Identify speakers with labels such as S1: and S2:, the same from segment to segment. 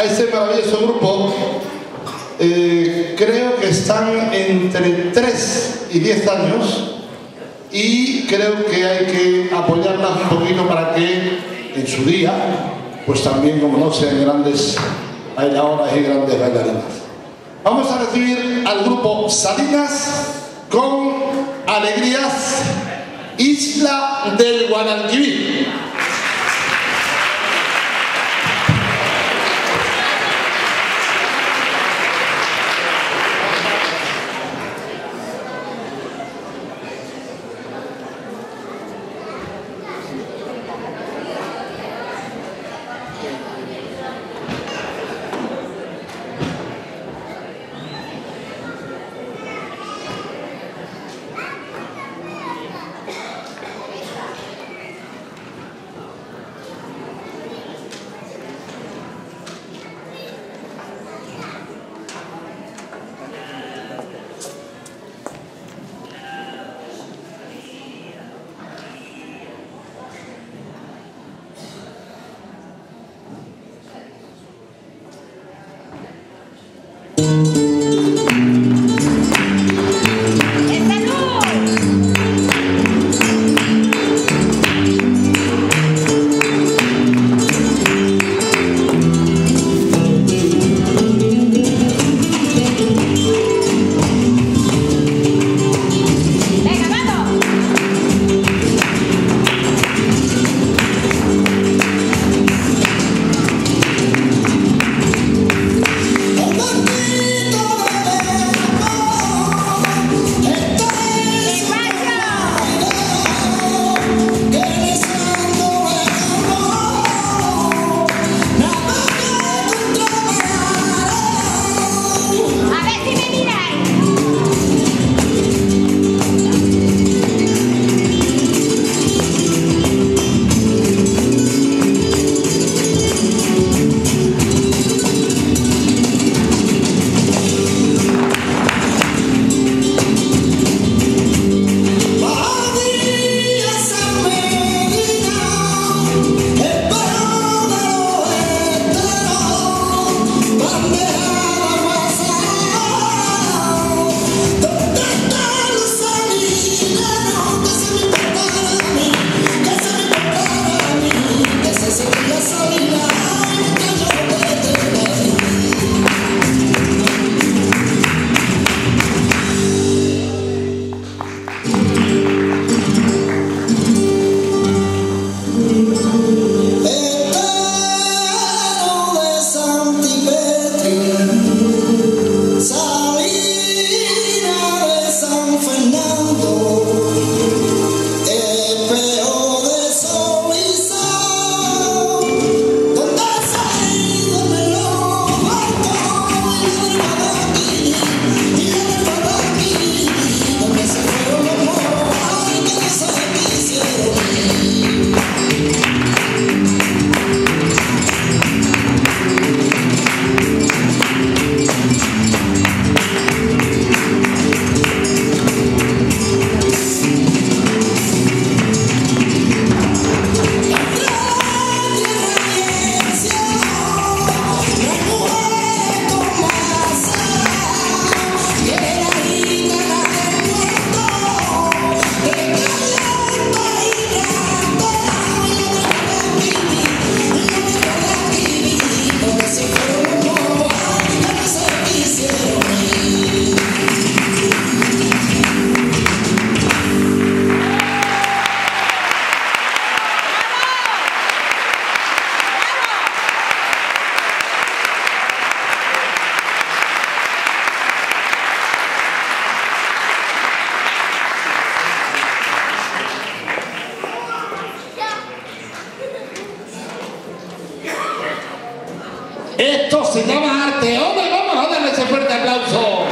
S1: a este maravilloso grupo. Eh, creo que están entre 3 y 10 años y creo que hay que apoyarlas un poquito para que en su día, pues también, como no, sean grandes bailadoras y grandes bailarinas. Vamos a recibir al grupo Salinas con Alegrías Isla del Guadalquivir. Esto se llama arte. ¡Hombre, vamos a darle ese fuerte aplauso!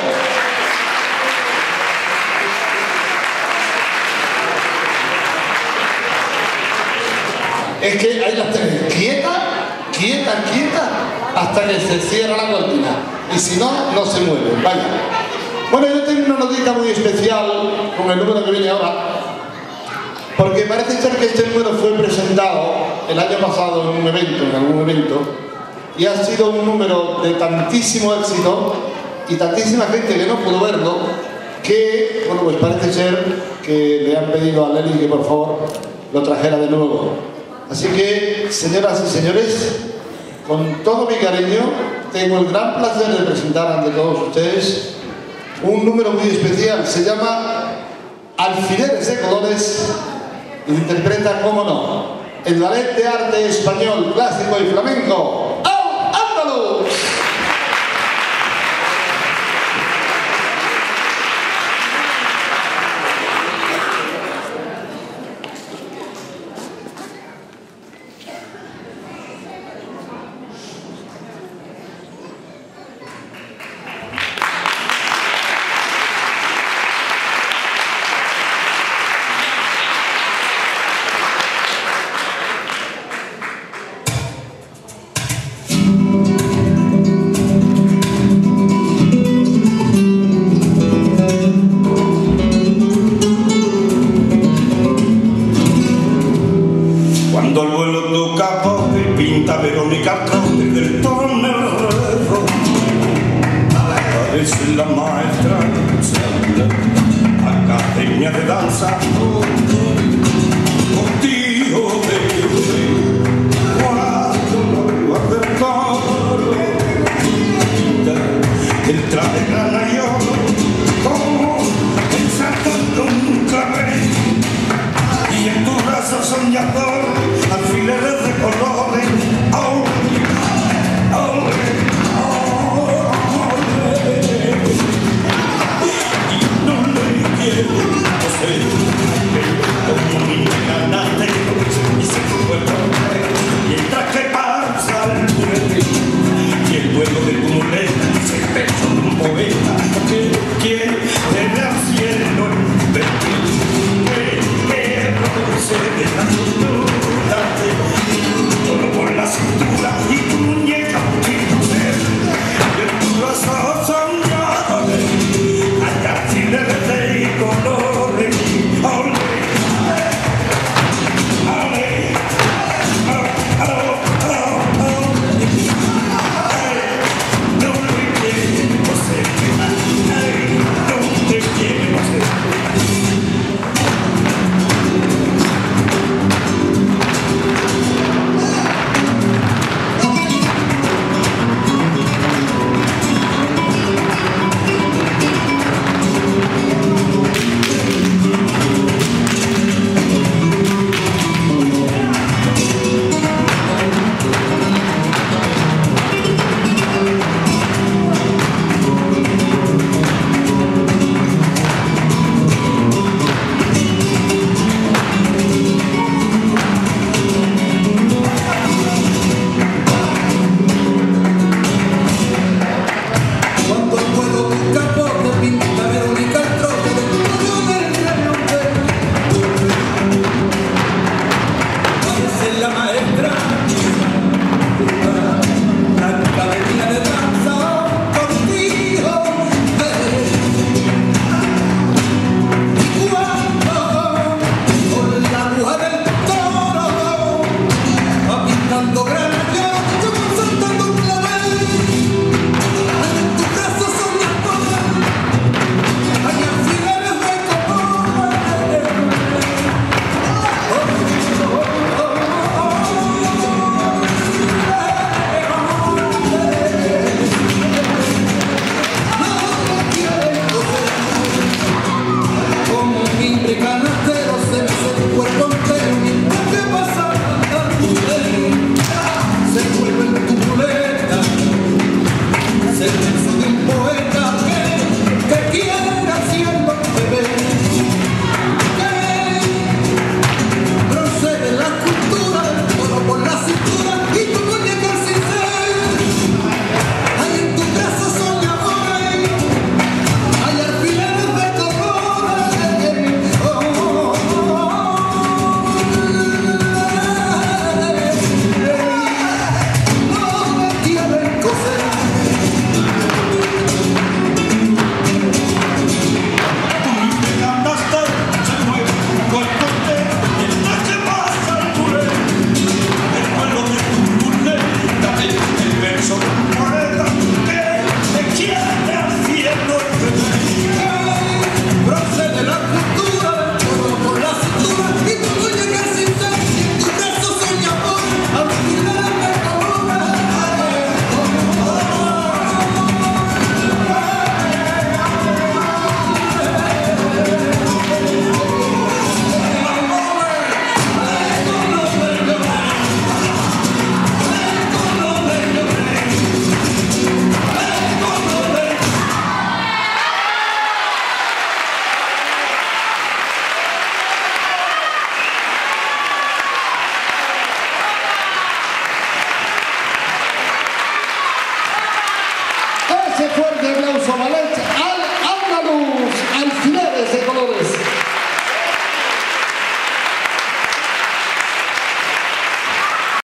S1: Es que ahí las tenés, quieta, quieta, quieta, hasta que se cierra la cortina. Y si no, no se mueven. Vaya. Bueno, yo tengo una notita muy especial con el número que viene ahora. Porque parece ser que este número fue presentado el año pasado en un evento, en algún evento,
S2: y ha sido un número de tantísimo éxito y tantísima gente que no pudo verlo que, bueno, pues parece ser que le han pedido a Lely que por favor lo trajera de nuevo. Así que, señoras y señores, con todo mi cariño, tengo el gran placer de presentar ante todos ustedes un número muy especial. Se llama Alfileres de Colores y interpreta, cómo no, el ballet de arte español clásico y flamenco,
S3: Quando il vuelo tocca capote, pinta Veronica Conte del tunnel rosso. Adesso la maestra accademia di danza. Oddio, guardo la tua del coro, il trade grande.